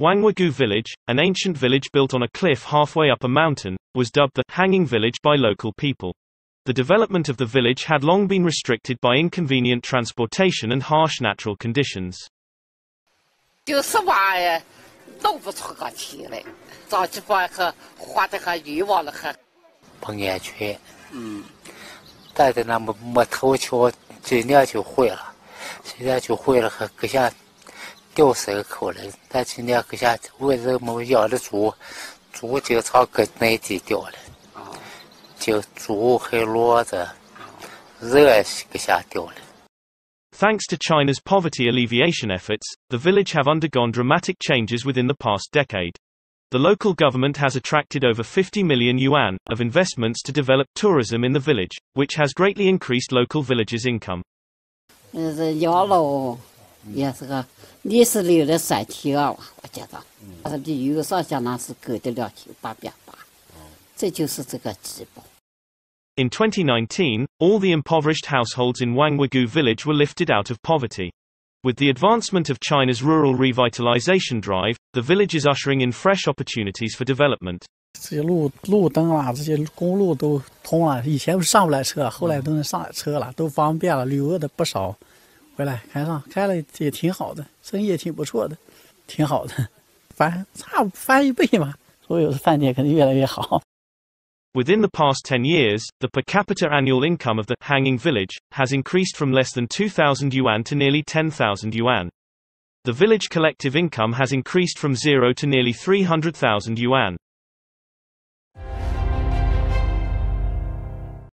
Wanghuagou Village, an ancient village built on a cliff halfway up a mountain, was dubbed the Hanging Village by local people. The development of the village had long been restricted by inconvenient transportation and harsh natural conditions. 就是娃呀，弄不出个体来，早起把个花的个欲望了个。碰眼圈，嗯，但是那没没头球，今年就会了，现在就会了，可可像。掉牲口了。但今年搁下为人们养的猪，猪经常搁内地掉了，就猪还骡子，人也搁下掉了。 Thanks to China's poverty alleviation efforts, the village have undergone dramatic changes within the past decade. The local government has attracted over 50 million yuan of investments to develop tourism in the village, which has greatly increased local villagers' income. 嗯，这养老 In 2019, all the impoverished households in Wanghuagou village were lifted out of poverty. With the advancement of China's rural revitalization drive, the village is ushering in fresh opportunities for development. 这些路路灯啊，这些公路都通了，以前上不来车，后来都能上来车了，都方便了，旅游的不少。回来开上开了也挺好的，生意也挺不错的，挺好的，翻差不翻一倍嘛。所有的饭店肯定越来越好。 Within the past 10 years, the per capita annual income of the hanging village has increased from less than 2,000 yuan to nearly 10,000 yuan. The village collective income has increased from zero to nearly 300,000 yuan.